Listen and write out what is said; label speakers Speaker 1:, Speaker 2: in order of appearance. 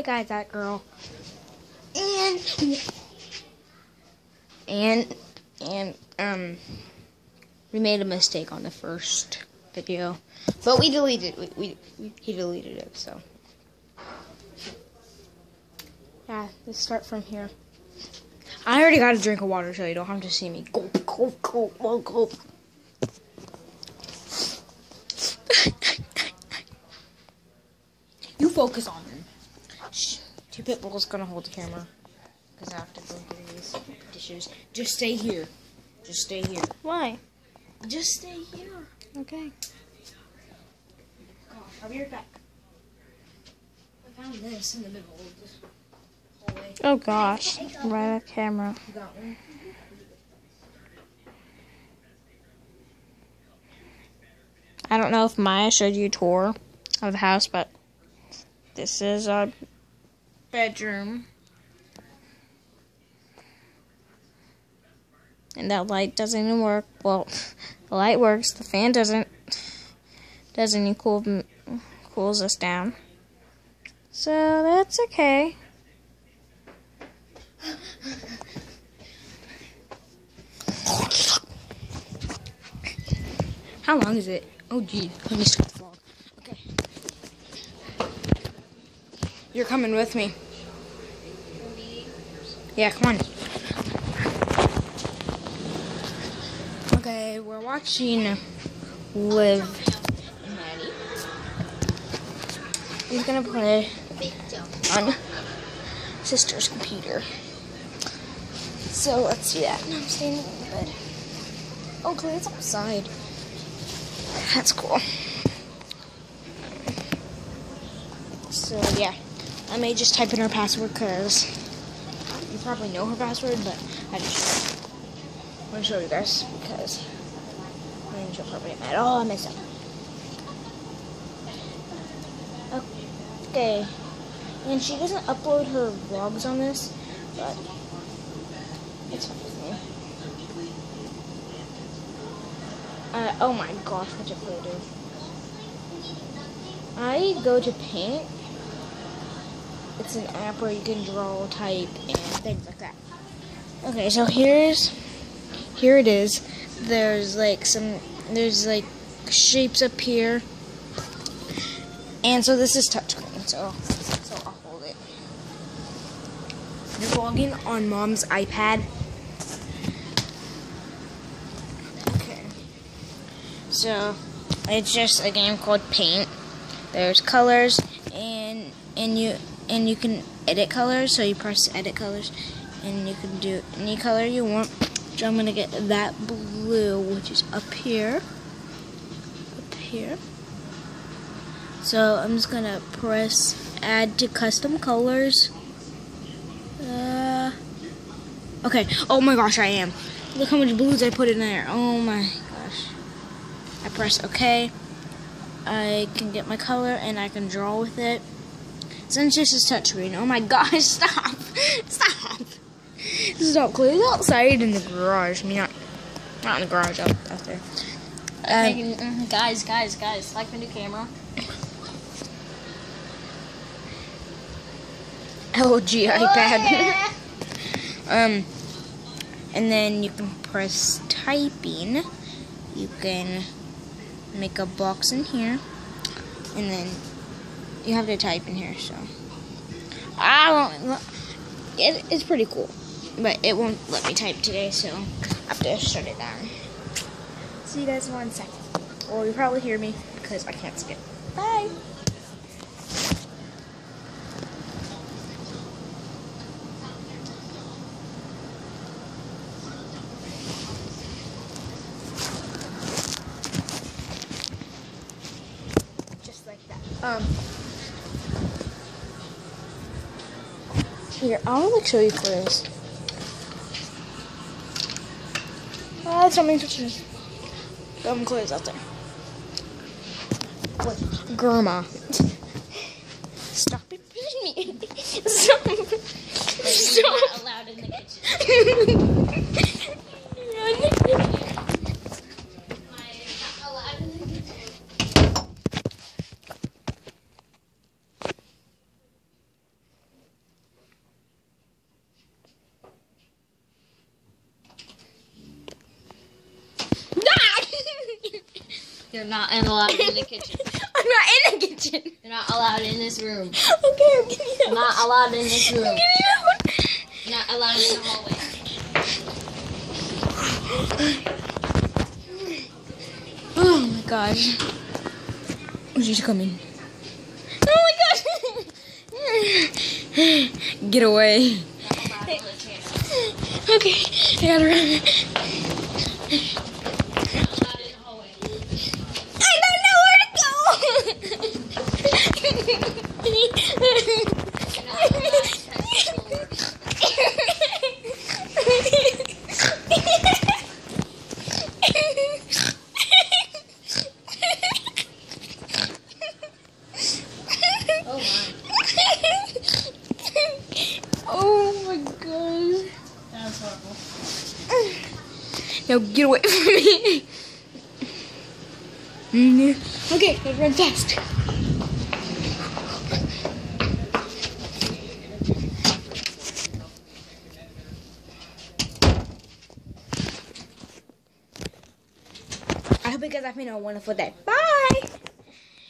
Speaker 1: Hey guys, that girl. And and and um we made a mistake on the first video. But we deleted we, we, he deleted it, so yeah, let's start from here. I already got a drink of water so you don't have to see me. Gulp, gulp, gulp, gulp, gulp. you focus on him. Shh. Two pit bulls gonna hold the camera. Because I have to go through these dishes. Just stay here. Just stay here.
Speaker 2: Why?
Speaker 1: Just stay here.
Speaker 2: Okay.
Speaker 1: Gosh, I'll be right back. I found this in the middle of this hallway.
Speaker 2: Oh gosh. Right off camera.
Speaker 1: You got one?
Speaker 2: I don't know if Maya showed you a tour of the house, but this is our bedroom. And that light doesn't even work. Well, the light works. The fan doesn't. Doesn't even cool cools us down. So that's okay.
Speaker 1: How long is it? Oh, gee. Let me the vlog. Okay. You're coming with me. Yeah, come on. Okay, we're watching Maddie. He's gonna play on sister's computer. So let's do that. No, I'm staying in bed. Oh, Clay, it's outside. That's cool. So yeah, I may just type in her password because you probably know her password, but I just want to show you guys because I she'll probably get mad. Oh, I messed up. Okay, and she doesn't upload her vlogs on this, but it's fine with me. Uh, oh my gosh, it play do? I go to Paint. It's an app where you can draw, type, and things like that. Okay, so here's here it is. There's like some there's like shapes up here. And so this is touchscreen, so so I'll hold it. You're logging on mom's iPad. Okay. So it's just a game called Paint. There's colors and and you and you can edit colors. So you press edit colors and you can do any color you want. So I'm gonna get that blue, which is up here. Up here. So I'm just gonna press add to custom colors. Uh, okay. Oh my gosh, I am. Look how much blues I put in there. Oh my gosh. I press OK. I can get my color and I can draw with it. Since this is touchscreen, oh my gosh, stop. Stop. Stop, Chloe's outside in the garage. I mean, not, not in the garage, out, out there. Um,
Speaker 2: mm, guys, guys, guys, like my new camera.
Speaker 1: LG iPad. um, and then you can press typing. You can make a box in here, and then you have to type in here. So I won't. It, it's pretty cool, but it won't let me type today, so I have to shut it down. See you guys in one second. Or you'll probably hear me because I can't skip. Bye. Just like that. Um. Here, I want to show you Chris. Ah, uh, something switches. Um, Chloe's out there. What? Grandma. Stop it pushing me. Stop.
Speaker 2: You're not allowed in the kitchen. You're not allowed in the kitchen.
Speaker 1: I'm not in the kitchen.
Speaker 2: You're not allowed in this room.
Speaker 1: Okay, I'm getting
Speaker 2: You're
Speaker 1: out.
Speaker 2: not allowed in this room.
Speaker 1: I'm getting out.
Speaker 2: You're not allowed in the hallway.
Speaker 1: Oh my gosh. Oh, she's coming. Oh my gosh. Get away. Okay, I gotta run. I don't know where
Speaker 2: Oh my.
Speaker 1: oh my.
Speaker 2: That was horrible.
Speaker 1: Now get away from me. Okay, let's run fast. I hope you guys have been a wonderful day. Bye.